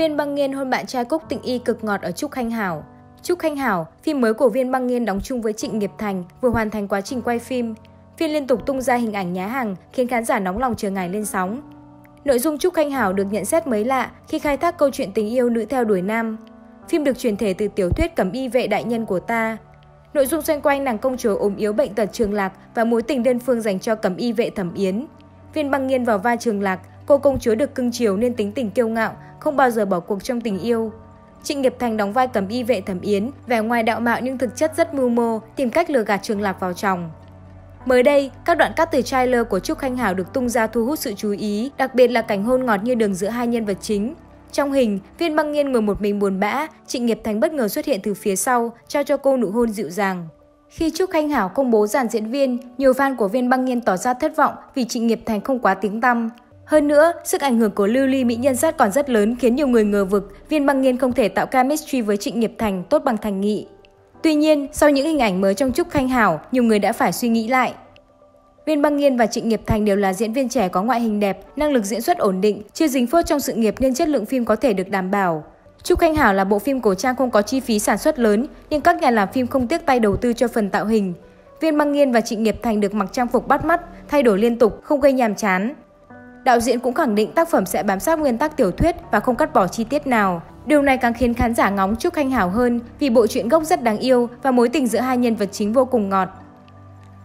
Viên Băng Nghiên hôn bạn trai Cúc Tịnh Y cực ngọt ở Trúc Khanh Hảo. Trúc Khanh Hảo, phim mới của Viên Băng Nghiên đóng chung với Trịnh Nghiệp Thành vừa hoàn thành quá trình quay phim. phim liên tục tung ra hình ảnh nhá hàng khiến khán giả nóng lòng chờ ngày lên sóng. Nội dung Trúc Khanh Hảo được nhận xét mới lạ khi khai thác câu chuyện tình yêu nữ theo đuổi nam. Phim được truyền thể từ tiểu thuyết Cẩm y vệ đại nhân của ta. Nội dung xoay quanh nàng công chúa ốm yếu bệnh tật Trường Lạc và mối tình đơn phương dành cho Cẩm y vệ Thẩm Yến. Viên Băng Nghiên vào vai Trường Lạc, cô công chúa được cưng chiều nên tính tình kiêu ngạo, không bao giờ bỏ cuộc trong tình yêu. Trịnh Nghiệp Thành đóng vai Cẩm y vệ Thẩm Yến, vẻ ngoài đạo mạo nhưng thực chất rất mưu mô, tìm cách lừa gạt Trường Lạc vào chồng. Mới đây, các đoạn cắt từ trailer của Trúc Khanh Hảo được tung ra thu hút sự chú ý, đặc biệt là cảnh hôn ngọt như đường giữa hai nhân vật chính. Trong hình, Viên Băng Nghiên ngồi một mình buồn bã, Trịnh Nghiệp Thành bất ngờ xuất hiện từ phía sau, trao cho cô nụ hôn dịu dàng. Khi Trúc Khanh Hảo công bố dàn diễn viên, nhiều fan của Viên Băng Nghiên tỏ ra thất vọng vì Trịnh Nghiệp Thành không quá tiếng tăm. Hơn nữa, sức ảnh hưởng của Lưu Ly Mỹ Nhân Sát còn rất lớn khiến nhiều người ngờ vực Viên Băng Nghiên không thể tạo chemistry với Trịnh Nghiệp Thành tốt bằng Thành Nghị. Tuy nhiên, sau những hình ảnh mới trong Trúc Khanh Hảo, nhiều người đã phải suy nghĩ lại. Viên Băng Nghiên và Trịnh Nghiệp Thành đều là diễn viên trẻ có ngoại hình đẹp, năng lực diễn xuất ổn định, chưa dính phốt trong sự nghiệp nên chất lượng phim có thể được đảm bảo. Trúc Khanh Hảo là bộ phim cổ trang không có chi phí sản xuất lớn, nhưng các nhà làm phim không tiếc tay đầu tư cho phần tạo hình. Viên Băng Nghiên và Trịnh Nghiệp Thành được mặc trang phục bắt mắt, thay đổi liên tục, không gây nhàm chán. Đạo diễn cũng khẳng định tác phẩm sẽ bám sát nguyên tắc tiểu thuyết và không cắt bỏ chi tiết nào. Điều này càng khiến khán giả ngóng Trúc Khanh Hảo hơn vì bộ truyện gốc rất đáng yêu và mối tình giữa hai nhân vật chính vô cùng ngọt.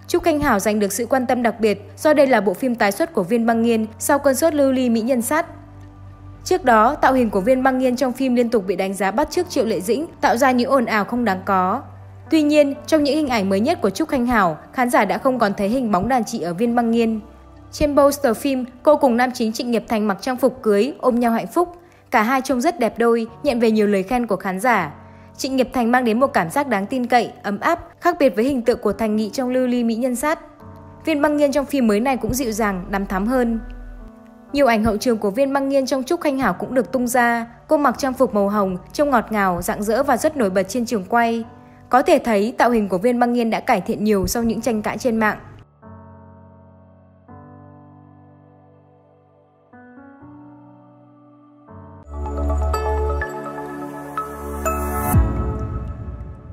Trúc Khanh Hảo giành được sự quan tâm đặc biệt do đây là bộ phim tái xuất của Viên Băng Nghiên sau cơn sốt lưu ly Mỹ Nhân Sát. Trước đó, tạo hình của Viên Băng Nghiên trong phim liên tục bị đánh giá bắt chước Triệu Lệ Dĩnh, tạo ra những ồn ào không đáng có. Tuy nhiên, trong những hình ảnh mới nhất của Trúc Khanh Hảo, khán giả đã không còn thấy hình bóng đàn chị ở Viên Băng Nghiên. Trên poster phim, cô cùng nam chính Trịnh Nghiệp Thành mặc trang phục cưới, ôm nhau hạnh phúc. Cả hai trông rất đẹp đôi, nhận về nhiều lời khen của khán giả. Trịnh Nghiệp Thành mang đến một cảm giác đáng tin cậy, ấm áp, khác biệt với hình tượng của Thành Nghị trong Lưu Ly Mỹ Nhân Sát. Viên băng nghiên trong phim mới này cũng dịu dàng, đắm thắm hơn. Nhiều ảnh hậu trường của viên băng nghiên trong Trúc Khanh Hảo cũng được tung ra. Cô mặc trang phục màu hồng, trông ngọt ngào, rạng rỡ và rất nổi bật trên trường quay. Có thể thấy tạo hình của viên băng nghiên đã cải thiện nhiều sau những tranh cãi trên mạng.